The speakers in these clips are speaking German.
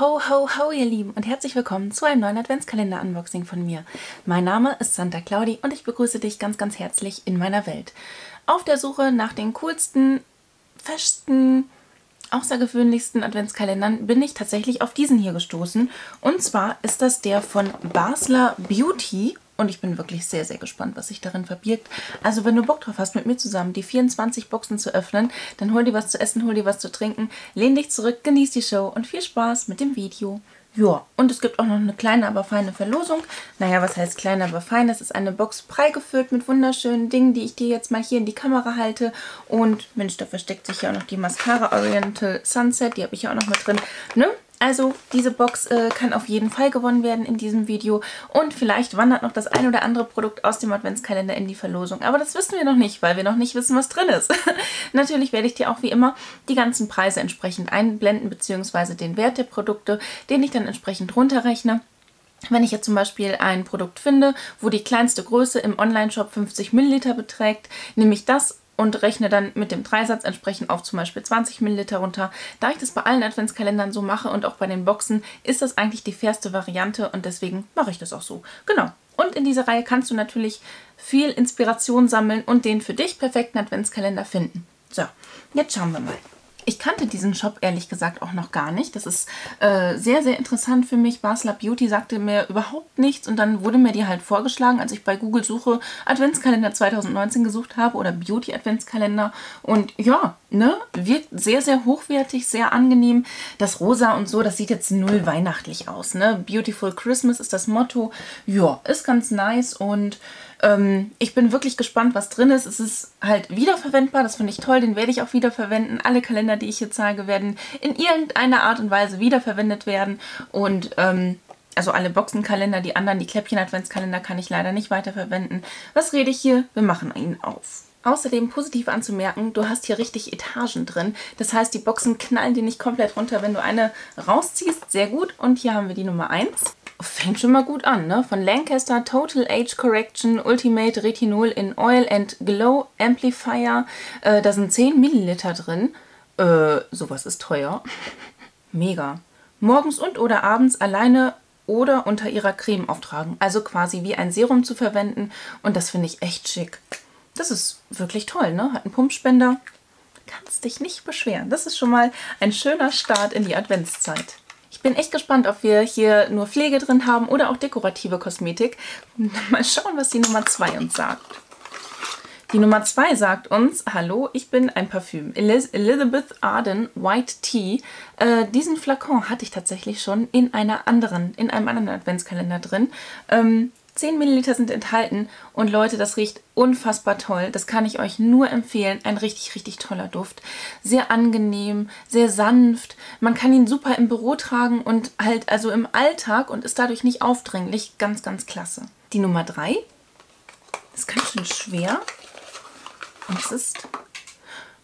Ho, ho, ho, ihr Lieben und herzlich willkommen zu einem neuen Adventskalender-Unboxing von mir. Mein Name ist Santa Claudi und ich begrüße dich ganz, ganz herzlich in meiner Welt. Auf der Suche nach den coolsten, festen, außergewöhnlichsten Adventskalendern bin ich tatsächlich auf diesen hier gestoßen. Und zwar ist das der von Basler Beauty und ich bin wirklich sehr, sehr gespannt, was sich darin verbirgt. Also wenn du Bock drauf hast, mit mir zusammen die 24 Boxen zu öffnen, dann hol dir was zu essen, hol dir was zu trinken, lehn dich zurück, genieß die Show und viel Spaß mit dem Video. Ja, und es gibt auch noch eine kleine, aber feine Verlosung. Naja, was heißt klein, aber fein? Es ist eine Box prall mit wunderschönen Dingen, die ich dir jetzt mal hier in die Kamera halte. Und Mensch, da versteckt sich ja auch noch die Mascara Oriental Sunset. Die habe ich ja auch noch mit drin. Ne? Also diese Box äh, kann auf jeden Fall gewonnen werden in diesem Video und vielleicht wandert noch das ein oder andere Produkt aus dem Adventskalender in die Verlosung. Aber das wissen wir noch nicht, weil wir noch nicht wissen, was drin ist. Natürlich werde ich dir auch wie immer die ganzen Preise entsprechend einblenden bzw. den Wert der Produkte, den ich dann entsprechend runterrechne. Wenn ich jetzt zum Beispiel ein Produkt finde, wo die kleinste Größe im Online-Shop 50 Milliliter beträgt, nehme ich das und rechne dann mit dem Dreisatz entsprechend auf zum Beispiel 20 Milliliter runter. Da ich das bei allen Adventskalendern so mache und auch bei den Boxen, ist das eigentlich die fairste Variante und deswegen mache ich das auch so. Genau. Und in dieser Reihe kannst du natürlich viel Inspiration sammeln und den für dich perfekten Adventskalender finden. So, jetzt schauen wir mal. Ich kannte diesen Shop ehrlich gesagt auch noch gar nicht. Das ist äh, sehr, sehr interessant für mich. Basler Beauty sagte mir überhaupt nichts und dann wurde mir die halt vorgeschlagen, als ich bei Google Suche Adventskalender 2019 gesucht habe oder Beauty Adventskalender. Und ja, ne, wirkt sehr, sehr hochwertig, sehr angenehm. Das Rosa und so, das sieht jetzt null weihnachtlich aus. Ne? Beautiful Christmas ist das Motto. Ja, ist ganz nice und ähm, ich bin wirklich gespannt, was drin ist. Es ist halt wiederverwendbar, das finde ich toll, den werde ich auch wiederverwenden. Alle Kalender, die ich hier zeige, werden in irgendeiner Art und Weise wiederverwendet werden. Und ähm, also alle Boxenkalender, die anderen, die Kläppchen-Adventskalender kann ich leider nicht weiterverwenden. Was rede ich hier? Wir machen ihn auf. Außerdem positiv anzumerken, du hast hier richtig Etagen drin. Das heißt, die Boxen knallen dir nicht komplett runter, wenn du eine rausziehst. Sehr gut. Und hier haben wir die Nummer 1. Fängt schon mal gut an, ne? Von Lancaster Total Age Correction Ultimate Retinol in Oil and Glow Amplifier. Äh, da sind 10 Milliliter drin. Äh, sowas ist teuer. Mega. Morgens und oder abends alleine oder unter ihrer Creme auftragen. Also quasi wie ein Serum zu verwenden. Und das finde ich echt schick. Das ist wirklich toll, ne? Hat einen Pumpspender. Kannst dich nicht beschweren. Das ist schon mal ein schöner Start in die Adventszeit. Ich bin echt gespannt, ob wir hier nur Pflege drin haben oder auch dekorative Kosmetik. Mal schauen, was die Nummer 2 uns sagt. Die Nummer 2 sagt uns, hallo, ich bin ein Parfüm. Elizabeth Arden White Tea. Äh, diesen Flakon hatte ich tatsächlich schon in einer anderen, in einem anderen Adventskalender drin. Ähm, 10 Milliliter sind enthalten und Leute, das riecht unfassbar toll. Das kann ich euch nur empfehlen. Ein richtig, richtig toller Duft. Sehr angenehm, sehr sanft. Man kann ihn super im Büro tragen und halt also im Alltag und ist dadurch nicht aufdringlich. Ganz, ganz klasse. Die Nummer 3 ist ganz schön schwer und es ist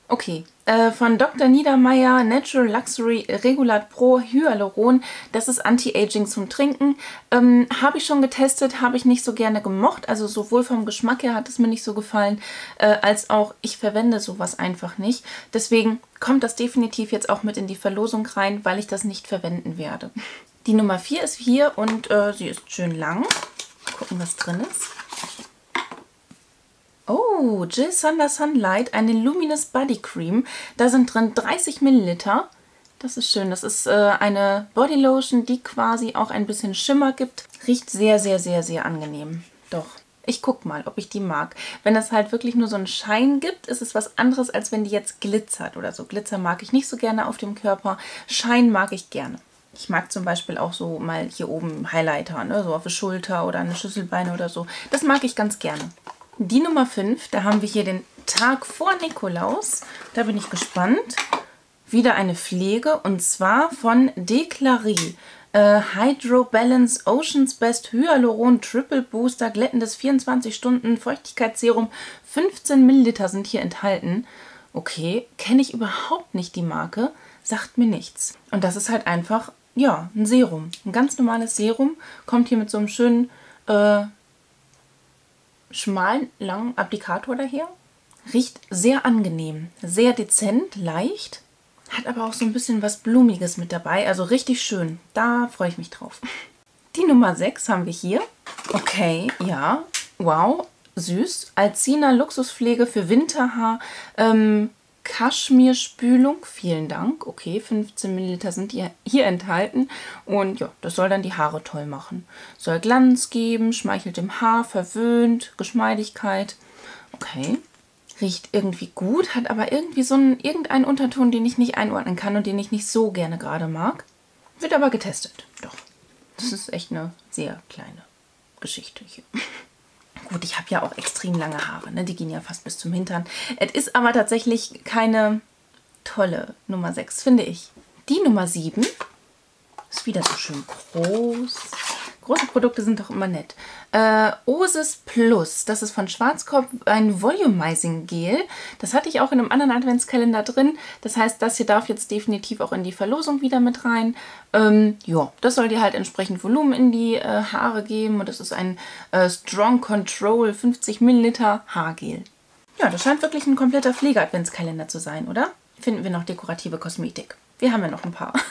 Okay, äh, von Dr. Niedermeyer Natural Luxury Regulat Pro Hyaluron. Das ist Anti-Aging zum Trinken. Ähm, habe ich schon getestet, habe ich nicht so gerne gemocht. Also sowohl vom Geschmack her hat es mir nicht so gefallen, äh, als auch ich verwende sowas einfach nicht. Deswegen kommt das definitiv jetzt auch mit in die Verlosung rein, weil ich das nicht verwenden werde. Die Nummer 4 ist hier und äh, sie ist schön lang. Gucken, was drin ist. Oh, Jill Sander Sunlight, eine Luminous Body Cream. Da sind drin 30 Milliliter. Das ist schön. Das ist äh, eine Bodylotion, die quasi auch ein bisschen Schimmer gibt. Riecht sehr, sehr, sehr, sehr angenehm. Doch. Ich guck mal, ob ich die mag. Wenn es halt wirklich nur so einen Schein gibt, ist es was anderes, als wenn die jetzt glitzert oder so. Glitzer mag ich nicht so gerne auf dem Körper. Schein mag ich gerne. Ich mag zum Beispiel auch so mal hier oben Highlighter, ne? so auf der Schulter oder eine Schüsselbeine oder so. Das mag ich ganz gerne. Die Nummer 5, da haben wir hier den Tag vor Nikolaus. Da bin ich gespannt. Wieder eine Pflege und zwar von Declarie. Äh, Hydro Balance Oceans Best Hyaluron Triple Booster glättendes 24 Stunden Feuchtigkeitsserum. 15 Milliliter sind hier enthalten. Okay, kenne ich überhaupt nicht die Marke, sagt mir nichts. Und das ist halt einfach, ja, ein Serum. Ein ganz normales Serum. Kommt hier mit so einem schönen äh, schmalen, langen Applikator daher. Riecht sehr angenehm, sehr dezent, leicht. Hat aber auch so ein bisschen was Blumiges mit dabei. Also richtig schön. Da freue ich mich drauf. Die Nummer 6 haben wir hier. Okay, ja. Wow, süß. Alcina Luxuspflege für Winterhaar. Ähm, Kaschmirspülung. Vielen Dank. Okay, 15 Milliliter sind hier, hier enthalten. Und ja, das soll dann die Haare toll machen. Soll Glanz geben, schmeichelt dem Haar, verwöhnt, Geschmeidigkeit. Okay. Riecht irgendwie gut, hat aber irgendwie so einen, irgendeinen Unterton, den ich nicht einordnen kann und den ich nicht so gerne gerade mag. Wird aber getestet. Doch. Das ist echt eine sehr kleine Geschichte hier. Gut, ich habe ja auch extrem lange Haare, ne? die gehen ja fast bis zum Hintern. Es ist aber tatsächlich keine tolle Nummer 6, finde ich. Die Nummer 7 ist wieder so schön groß. Große Produkte sind doch immer nett. Äh, Osis Plus, das ist von Schwarzkopf ein Volumizing Gel. Das hatte ich auch in einem anderen Adventskalender drin. Das heißt, das hier darf jetzt definitiv auch in die Verlosung wieder mit rein. Ähm, ja, das soll dir halt entsprechend Volumen in die äh, Haare geben. Und das ist ein äh, Strong Control 50 Milliliter Haargel. Ja, das scheint wirklich ein kompletter Pflege-Adventskalender zu sein, oder? Finden wir noch dekorative Kosmetik. Wir haben ja noch ein paar.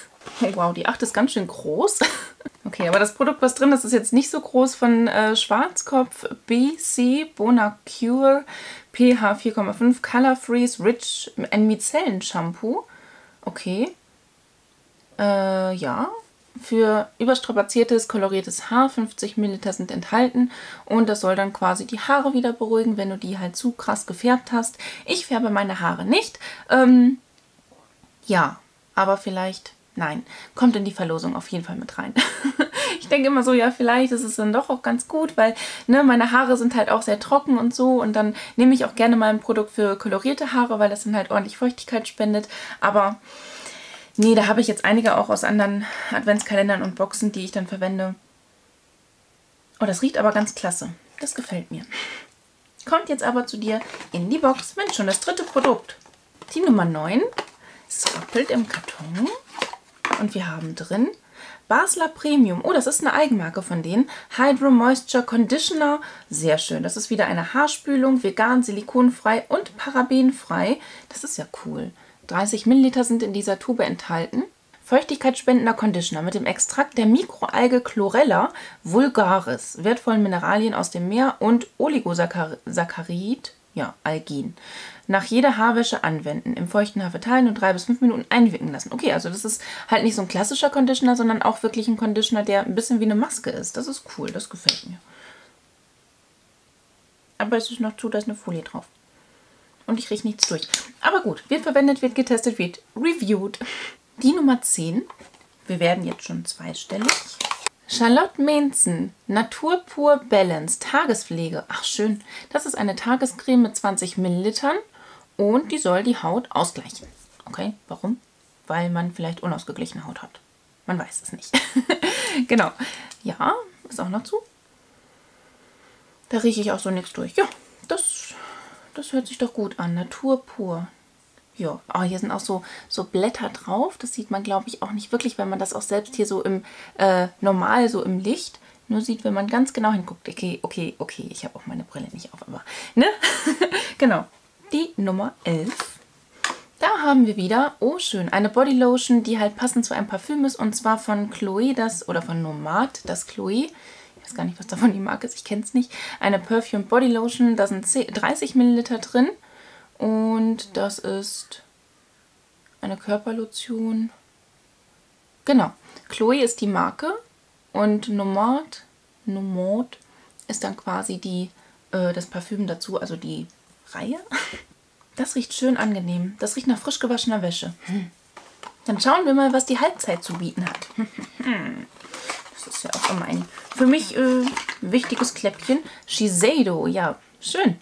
Wow, die 8 ist ganz schön groß. Okay, aber das Produkt, was drin ist, ist jetzt nicht so groß von äh, Schwarzkopf BC Bonacure pH 4,5 Color Freeze Rich Micellen Shampoo. Okay. Äh, ja. Für überstrapaziertes, koloriertes Haar 50 ml sind enthalten und das soll dann quasi die Haare wieder beruhigen, wenn du die halt zu krass gefärbt hast. Ich färbe meine Haare nicht. Ähm, ja, aber vielleicht Nein, kommt in die Verlosung auf jeden Fall mit rein. ich denke immer so, ja, vielleicht ist es dann doch auch ganz gut, weil ne, meine Haare sind halt auch sehr trocken und so und dann nehme ich auch gerne mal ein Produkt für kolorierte Haare, weil das dann halt ordentlich Feuchtigkeit spendet. Aber nee, da habe ich jetzt einige auch aus anderen Adventskalendern und Boxen, die ich dann verwende. Oh, das riecht aber ganz klasse. Das gefällt mir. Kommt jetzt aber zu dir in die Box. Mensch, schon das dritte Produkt. Die Nummer 9. Es rappelt im Karton. Und wir haben drin Basler Premium. Oh, das ist eine Eigenmarke von denen. Hydro Moisture Conditioner. Sehr schön. Das ist wieder eine Haarspülung, vegan, silikonfrei und parabenfrei. Das ist ja cool. 30 Milliliter sind in dieser Tube enthalten. Feuchtigkeitsspendender Conditioner mit dem Extrakt der Mikroalge Chlorella vulgaris, wertvollen Mineralien aus dem Meer und Oligosaccharid, ja, Algin nach jeder Haarwäsche anwenden. Im feuchten Haar verteilen und drei bis fünf Minuten einwirken lassen. Okay, also das ist halt nicht so ein klassischer Conditioner, sondern auch wirklich ein Conditioner, der ein bisschen wie eine Maske ist. Das ist cool, das gefällt mir. Aber es ist noch zu, da ist eine Folie drauf. Und ich rieche nichts durch. Aber gut, wird verwendet, wird getestet, wird reviewed. Die Nummer 10. Wir werden jetzt schon zweistellig. Charlotte Menzen, Natur Pur Balance, Tagespflege. Ach schön, das ist eine Tagescreme mit 20 Millilitern und die soll die Haut ausgleichen. Okay, warum? Weil man vielleicht unausgeglichene Haut hat. Man weiß es nicht. genau. Ja, ist auch noch zu. Da rieche ich auch so nichts durch. Ja, das, das hört sich doch gut an. Natur pur. Ja, oh, hier sind auch so, so Blätter drauf. Das sieht man, glaube ich, auch nicht wirklich, wenn man das auch selbst hier so im äh, normal, so im Licht nur sieht, wenn man ganz genau hinguckt. Okay, okay, okay, ich habe auch meine Brille nicht auf, aber, ne? genau die Nummer 11. Da haben wir wieder, oh schön, eine Bodylotion, die halt passend zu einem Parfüm ist und zwar von Chloe, das, oder von Nomad, das Chloe. Ich weiß gar nicht, was davon die Marke ist, ich kenne es nicht. Eine Perfume Bodylotion, da sind 30 Milliliter drin und das ist eine Körperlotion. Genau, Chloe ist die Marke und Nomad, Nomad ist dann quasi die, äh, das Parfüm dazu, also die Reihe. Das riecht schön angenehm. Das riecht nach frisch gewaschener Wäsche. Dann schauen wir mal, was die Halbzeit zu bieten hat. Das ist ja auch immer ein für mich äh, wichtiges Kläppchen. Shiseido, ja, schön.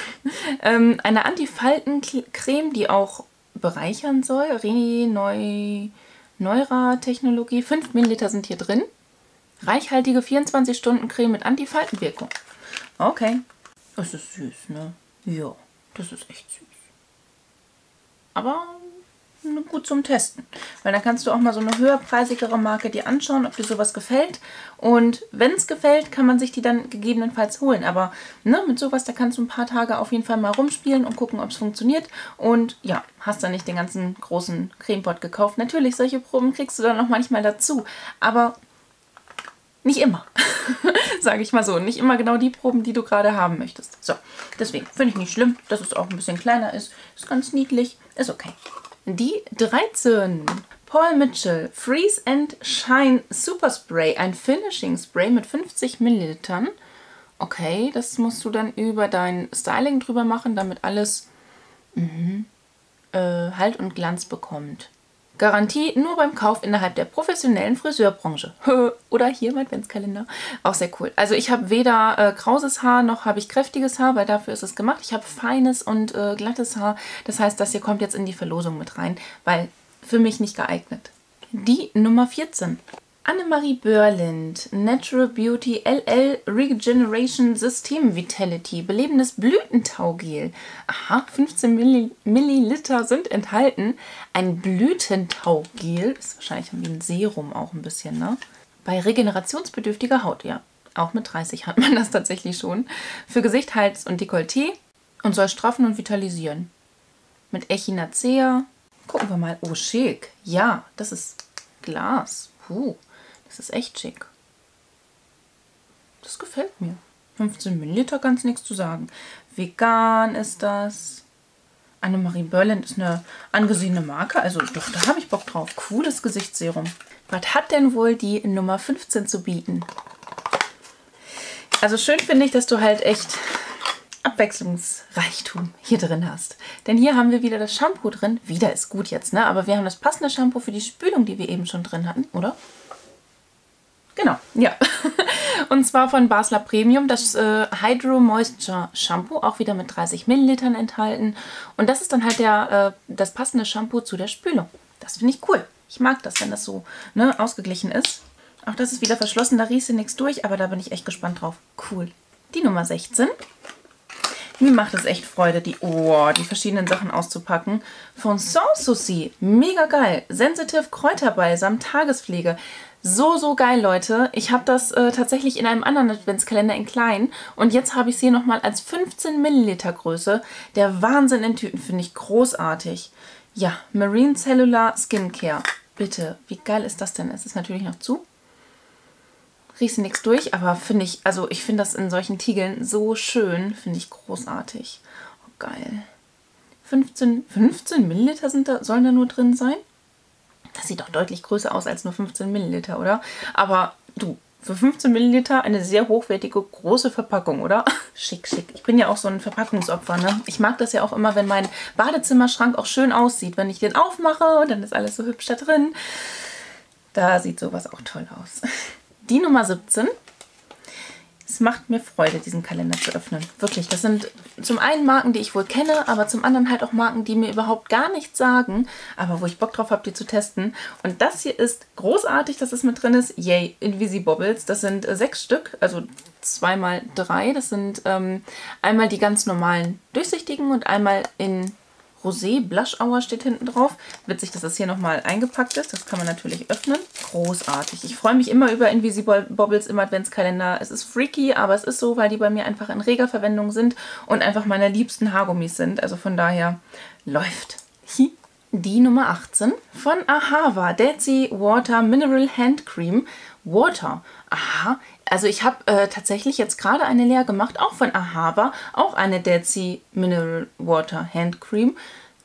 ähm, eine Antifaltencreme, die auch bereichern soll. Reneu Neura-Technologie. 5 Milliliter sind hier drin. Reichhaltige 24-Stunden-Creme mit Antifaltenwirkung. Okay. Das ist süß, ne? Ja, das ist echt süß. Aber gut zum Testen. Weil dann kannst du auch mal so eine höherpreisigere Marke dir anschauen, ob dir sowas gefällt. Und wenn es gefällt, kann man sich die dann gegebenenfalls holen. Aber ne, mit sowas, da kannst du ein paar Tage auf jeden Fall mal rumspielen und gucken, ob es funktioniert. Und ja, hast dann nicht den ganzen großen Cremepot gekauft. Natürlich, solche Proben kriegst du dann auch manchmal dazu. Aber nicht immer, sage ich mal so. Nicht immer genau die Proben, die du gerade haben möchtest. So, deswegen finde ich nicht schlimm, dass es auch ein bisschen kleiner ist. Ist ganz niedlich, ist okay. Die 13. Paul Mitchell Freeze and Shine Super Spray. Ein Finishing Spray mit 50 Millilitern. Okay, das musst du dann über dein Styling drüber machen, damit alles mh, äh, Halt und Glanz bekommt. Garantie nur beim Kauf innerhalb der professionellen Friseurbranche. Oder hier im Adventskalender. Auch sehr cool. Also ich habe weder äh, krauses Haar noch habe ich kräftiges Haar, weil dafür ist es gemacht. Ich habe feines und äh, glattes Haar. Das heißt, das hier kommt jetzt in die Verlosung mit rein, weil für mich nicht geeignet. Die Nummer 14. Annemarie Börlind, Natural Beauty LL Regeneration System Vitality, belebendes Blütentaugel. Aha, 15 Milliliter sind enthalten. Ein Blütentaugel, ist wahrscheinlich wie ein Serum auch ein bisschen, ne? Bei regenerationsbedürftiger Haut, ja. Auch mit 30 hat man das tatsächlich schon. Für Gesicht, Hals und Dekolleté und soll straffen und vitalisieren. Mit Echinacea. Gucken wir mal. Oh, schick. Ja, das ist Glas. Puh. Das ist echt schick. Das gefällt mir. 15 Milliliter, ganz nichts zu sagen. Vegan ist das. Annemarie Berland ist eine angesehene Marke. Also doch, da habe ich Bock drauf. Cooles Gesichtsserum. Was hat denn wohl die Nummer 15 zu bieten? Also schön finde ich, dass du halt echt Abwechslungsreichtum hier drin hast. Denn hier haben wir wieder das Shampoo drin. Wieder ist gut jetzt, ne? Aber wir haben das passende Shampoo für die Spülung, die wir eben schon drin hatten, oder? Genau, ja. Und zwar von Basler Premium, das äh, Hydro Moisture Shampoo, auch wieder mit 30 Millilitern enthalten. Und das ist dann halt der, äh, das passende Shampoo zu der Spülung. Das finde ich cool. Ich mag das, wenn das so ne, ausgeglichen ist. Auch das ist wieder verschlossen, da riecht nichts durch, aber da bin ich echt gespannt drauf. Cool. Die Nummer 16. Mir macht es echt Freude, die, oh, die verschiedenen Sachen auszupacken. Von Sanssouci. Mega geil. Sensitive Kräuterbalsam, Tagespflege. So, so geil, Leute. Ich habe das äh, tatsächlich in einem anderen Adventskalender in klein und jetzt habe ich es hier nochmal als 15 Milliliter Größe. Der Wahnsinn in Tüten finde ich großartig. Ja, Marine Cellular Skincare. Bitte, wie geil ist das denn? Es ist natürlich noch zu. Riecht nichts durch, aber finde ich, also ich finde das in solchen Tiegeln so schön. Finde ich großartig. Oh, geil. 15, 15 Milliliter sind da, sollen da nur drin sein? Das sieht doch deutlich größer aus als nur 15 Milliliter, oder? Aber du, für 15 Milliliter eine sehr hochwertige, große Verpackung, oder? Schick, schick. Ich bin ja auch so ein Verpackungsopfer, ne? Ich mag das ja auch immer, wenn mein Badezimmerschrank auch schön aussieht. Wenn ich den aufmache dann ist alles so hübsch da drin. Da sieht sowas auch toll aus. Die Nummer 17 es macht mir Freude, diesen Kalender zu öffnen. Wirklich, das sind zum einen Marken, die ich wohl kenne, aber zum anderen halt auch Marken, die mir überhaupt gar nichts sagen, aber wo ich Bock drauf habe, die zu testen. Und das hier ist großartig, dass es mit drin ist. Yay, Invisibobbles. Das sind äh, sechs Stück, also zweimal drei. Das sind ähm, einmal die ganz normalen durchsichtigen und einmal in Rosé Blush Hour steht hinten drauf. Witzig, dass das hier nochmal eingepackt ist. Das kann man natürlich öffnen. Großartig. Ich freue mich immer über Invisible Bobbles im Adventskalender. Es ist freaky, aber es ist so, weil die bei mir einfach in reger Verwendung sind und einfach meine liebsten Haargummis sind. Also von daher läuft. Die Nummer 18 von Ahava Dead Sea Water Mineral Hand Cream. Water. Aha, also ich habe äh, tatsächlich jetzt gerade eine leer gemacht, auch von Ahava, auch eine Dead Sea Mineral Water Hand Cream.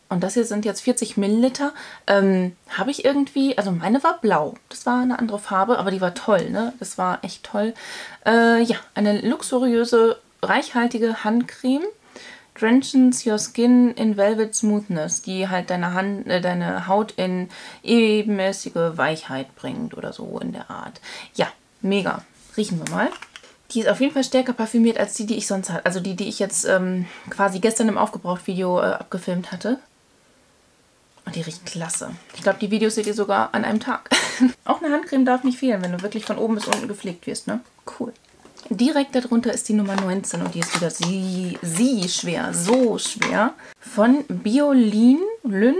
Und das hier sind jetzt 40 Milliliter. Ähm, habe ich irgendwie, also meine war blau. Das war eine andere Farbe, aber die war toll, ne? Das war echt toll. Äh, ja, eine luxuriöse, reichhaltige Handcreme. Drenchens Your Skin in Velvet Smoothness, die halt deine, Hand, äh, deine Haut in ebenmäßige Weichheit bringt oder so in der Art. Ja, mega. Riechen wir mal. Die ist auf jeden Fall stärker parfümiert als die, die ich sonst hatte. Also die, die ich jetzt ähm, quasi gestern im Aufgebraucht-Video äh, abgefilmt hatte. Und die riecht klasse. Ich glaube, die Videos seht ihr sogar an einem Tag. Auch eine Handcreme darf nicht fehlen, wenn du wirklich von oben bis unten gepflegt wirst, ne? Cool. Direkt darunter ist die Nummer 19 und die ist wieder sie, sie schwer, so schwer. Von Biolin Lynn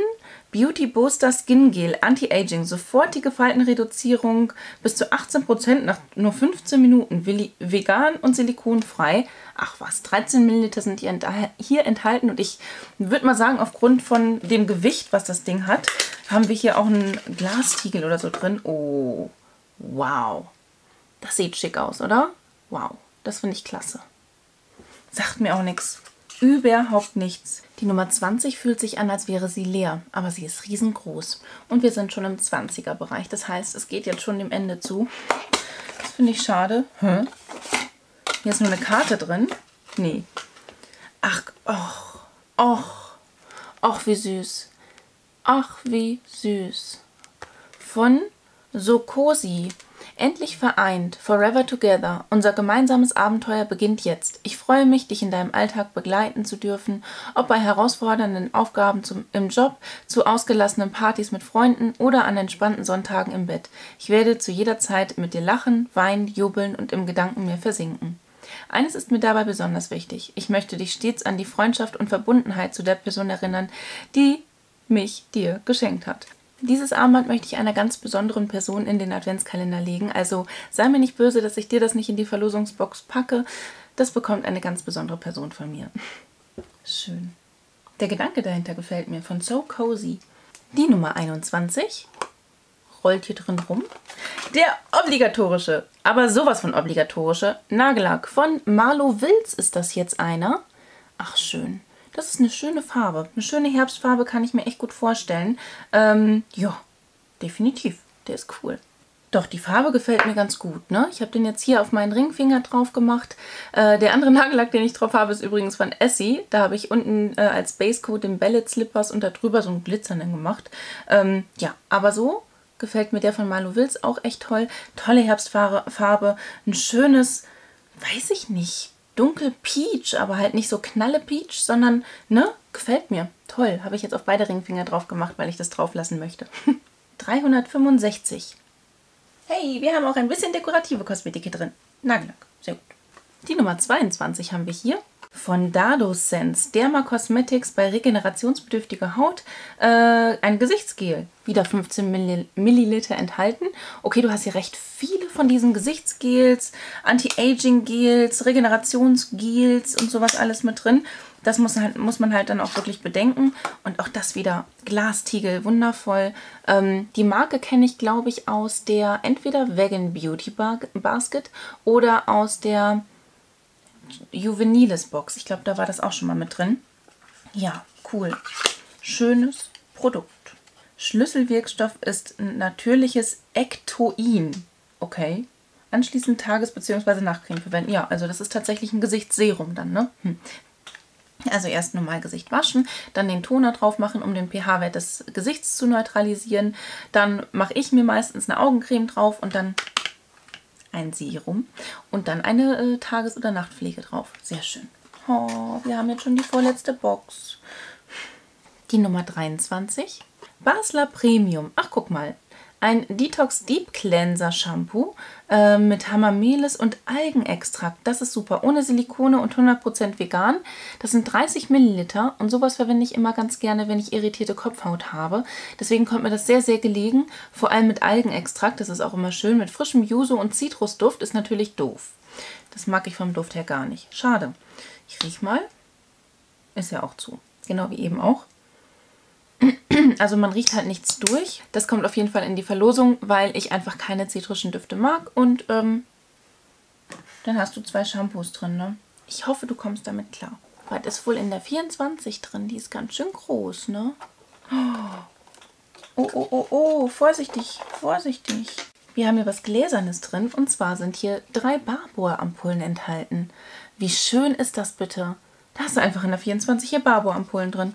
Beauty Booster Skin Gel Anti-Aging. Sofortige Faltenreduzierung bis zu 18% nach nur 15 Minuten. Vegan und silikonfrei. Ach was, 13 Milliliter sind hier enthalten. Und ich würde mal sagen, aufgrund von dem Gewicht, was das Ding hat, haben wir hier auch einen Glastiegel oder so drin. Oh, wow. Das sieht schick aus, oder? Wow, das finde ich klasse. Sagt mir auch nichts. Überhaupt nichts. Die Nummer 20 fühlt sich an, als wäre sie leer, aber sie ist riesengroß. Und wir sind schon im 20er-Bereich. Das heißt, es geht jetzt schon dem Ende zu. Das finde ich schade. Hm? Hier ist nur eine Karte drin. Nee. Ach, och, och, och, wie süß. Ach, wie süß. Von Sokosi. Endlich vereint, forever together. Unser gemeinsames Abenteuer beginnt jetzt. Ich freue mich, dich in deinem Alltag begleiten zu dürfen, ob bei herausfordernden Aufgaben zum, im Job, zu ausgelassenen Partys mit Freunden oder an entspannten Sonntagen im Bett. Ich werde zu jeder Zeit mit dir lachen, weinen, jubeln und im Gedanken mir versinken. Eines ist mir dabei besonders wichtig. Ich möchte dich stets an die Freundschaft und Verbundenheit zu der Person erinnern, die mich dir geschenkt hat. Dieses Armband möchte ich einer ganz besonderen Person in den Adventskalender legen. Also sei mir nicht böse, dass ich dir das nicht in die Verlosungsbox packe. Das bekommt eine ganz besondere Person von mir. Schön. Der Gedanke dahinter gefällt mir von So Cozy. Die Nummer 21 rollt hier drin rum. Der obligatorische, aber sowas von obligatorische Nagellack von Marlo Wills ist das jetzt einer. Ach schön. Das ist eine schöne Farbe. Eine schöne Herbstfarbe kann ich mir echt gut vorstellen. Ähm, ja, definitiv. Der ist cool. Doch, die Farbe gefällt mir ganz gut. Ne? Ich habe den jetzt hier auf meinen Ringfinger drauf gemacht. Äh, der andere Nagellack, den ich drauf habe, ist übrigens von Essie. Da habe ich unten äh, als Basecoat den Bellet Slippers und darüber so einen glitzernden gemacht. Ähm, ja, aber so gefällt mir der von Marlo Wills auch echt toll. Tolle Herbstfarbe. Ein schönes, weiß ich nicht, dunkel Peach, aber halt nicht so knalle Peach, sondern, ne, gefällt mir. Toll, habe ich jetzt auf beide Ringfinger drauf gemacht, weil ich das drauf lassen möchte. 365. Hey, wir haben auch ein bisschen dekorative Kosmetik hier drin. Nagellack, sehr gut. Die Nummer 22 haben wir hier von Dado Sense Derma Cosmetics bei regenerationsbedürftiger Haut äh, ein Gesichtsgel. Wieder 15 Milliliter enthalten. Okay, du hast hier recht viele von diesen Gesichtsgels, Anti-Aging-Gels, Regenerationsgels und sowas alles mit drin. Das muss, halt, muss man halt dann auch wirklich bedenken. Und auch das wieder Glastiegel, wundervoll. Ähm, die Marke kenne ich, glaube ich, aus der entweder Vegan Beauty Basket oder aus der Juveniles Box. Ich glaube, da war das auch schon mal mit drin. Ja, cool. Schönes Produkt. Schlüsselwirkstoff ist natürliches Ektoin. Okay. Anschließend Tages- bzw. Nachtcreme verwenden. Ja, also das ist tatsächlich ein Gesichtsserum dann, ne? Hm. Also erst normal Gesicht waschen, dann den Toner drauf machen, um den pH-Wert des Gesichts zu neutralisieren. Dann mache ich mir meistens eine Augencreme drauf und dann ein Serum und dann eine äh, Tages- oder Nachtpflege drauf. Sehr schön. Oh, wir haben jetzt schon die vorletzte Box. Die Nummer 23. Basler Premium. Ach, guck mal. Ein Detox Deep Cleanser Shampoo äh, mit Hamamelis und Algenextrakt. Das ist super. Ohne Silikone und 100% vegan. Das sind 30 Milliliter und sowas verwende ich immer ganz gerne, wenn ich irritierte Kopfhaut habe. Deswegen kommt mir das sehr, sehr gelegen. Vor allem mit Algenextrakt. Das ist auch immer schön. Mit frischem Yuzu und Zitrusduft ist natürlich doof. Das mag ich vom Duft her gar nicht. Schade. Ich riech mal. Ist ja auch zu. Genau wie eben auch. Also man riecht halt nichts durch. Das kommt auf jeden Fall in die Verlosung, weil ich einfach keine zitrischen Düfte mag. Und ähm, dann hast du zwei Shampoos drin. Ne? Ich hoffe, du kommst damit klar. Was ist wohl in der 24 drin? Die ist ganz schön groß, ne? Oh, oh, oh, oh, vorsichtig, vorsichtig. Wir haben hier was Gläsernes drin und zwar sind hier drei Barbour-Ampullen enthalten. Wie schön ist das bitte? Da hast du einfach in der 24 hier Barbour-Ampullen drin.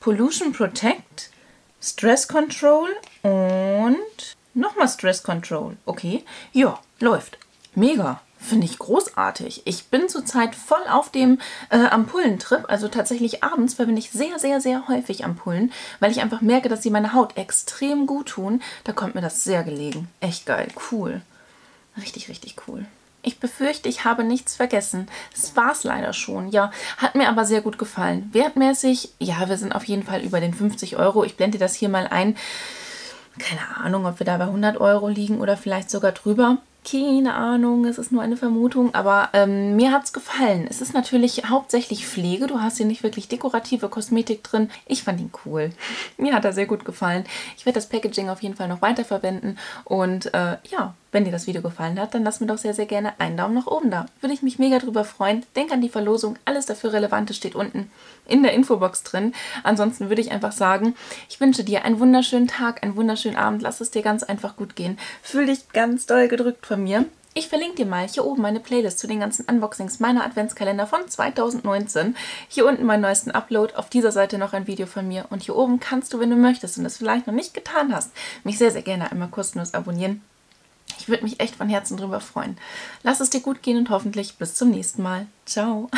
Pollution Protect, Stress Control und nochmal Stress Control. Okay, ja, läuft. Mega. Finde ich großartig. Ich bin zurzeit voll auf dem äh, Ampullentrip. Also tatsächlich abends verwende ich sehr, sehr, sehr häufig Ampullen, weil ich einfach merke, dass sie meine Haut extrem gut tun. Da kommt mir das sehr gelegen. Echt geil. Cool. Richtig, richtig cool. Ich befürchte, ich habe nichts vergessen. Das war es leider schon. Ja, hat mir aber sehr gut gefallen. Wertmäßig, ja, wir sind auf jeden Fall über den 50 Euro. Ich blende das hier mal ein. Keine Ahnung, ob wir da bei 100 Euro liegen oder vielleicht sogar drüber. Keine Ahnung, es ist nur eine Vermutung, aber ähm, mir hat es gefallen. Es ist natürlich hauptsächlich Pflege, du hast hier nicht wirklich dekorative Kosmetik drin. Ich fand ihn cool. mir hat er sehr gut gefallen. Ich werde das Packaging auf jeden Fall noch weiterverwenden und äh, ja, wenn dir das Video gefallen hat, dann lass mir doch sehr, sehr gerne einen Daumen nach oben da. Würde ich mich mega drüber freuen. Denk an die Verlosung. Alles dafür Relevante steht unten in der Infobox drin. Ansonsten würde ich einfach sagen, ich wünsche dir einen wunderschönen Tag, einen wunderschönen Abend. Lass es dir ganz einfach gut gehen. Fühl dich ganz doll gedrückt von mir. Ich verlinke dir mal hier oben meine Playlist zu den ganzen Unboxings meiner Adventskalender von 2019. Hier unten meinen neuesten Upload, auf dieser Seite noch ein Video von mir und hier oben kannst du, wenn du möchtest und es vielleicht noch nicht getan hast, mich sehr, sehr gerne einmal kostenlos abonnieren. Ich würde mich echt von Herzen drüber freuen. Lass es dir gut gehen und hoffentlich bis zum nächsten Mal. Ciao.